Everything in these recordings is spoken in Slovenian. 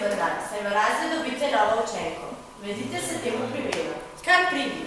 poseben dan, saj ima razred dobite novo učenko. Vedite se temu primerno. Kar pridi.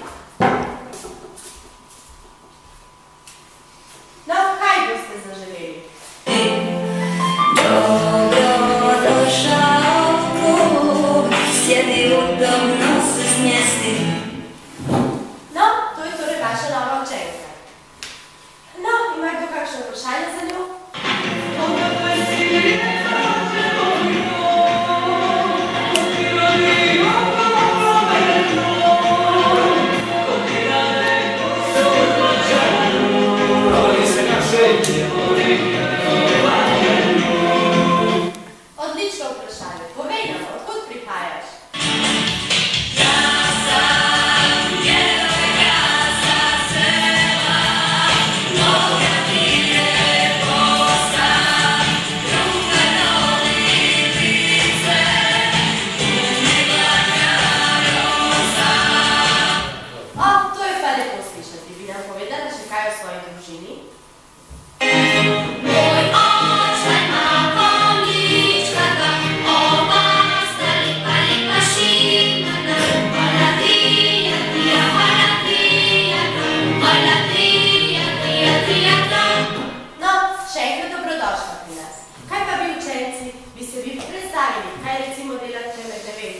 Prijatno. No, še enkrat dobrodošla pri nas. Kaj pa vi učenci? Bi se vi predstavili, kaj recimo delate med, ne vem,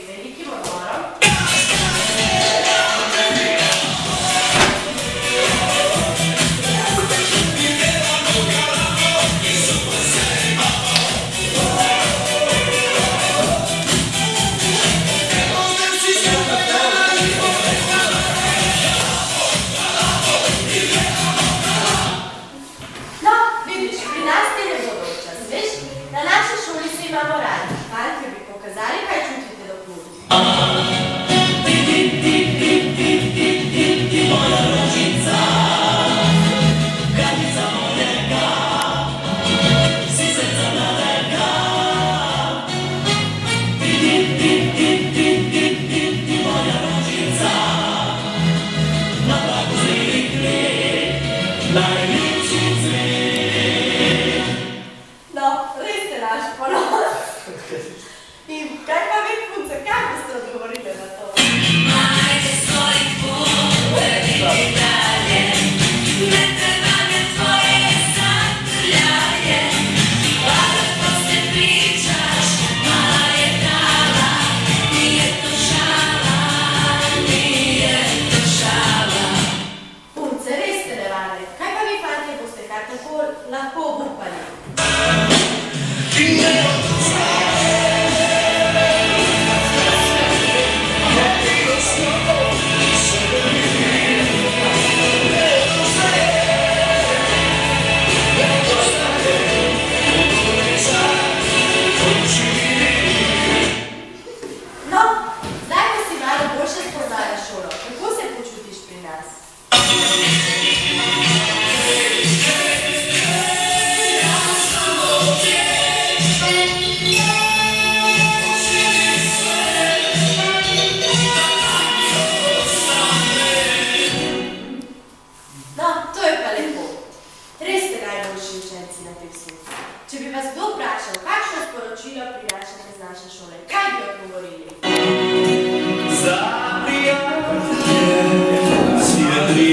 No, vi ste naš ponos. I kakva vi punca, kako ste odgovorili?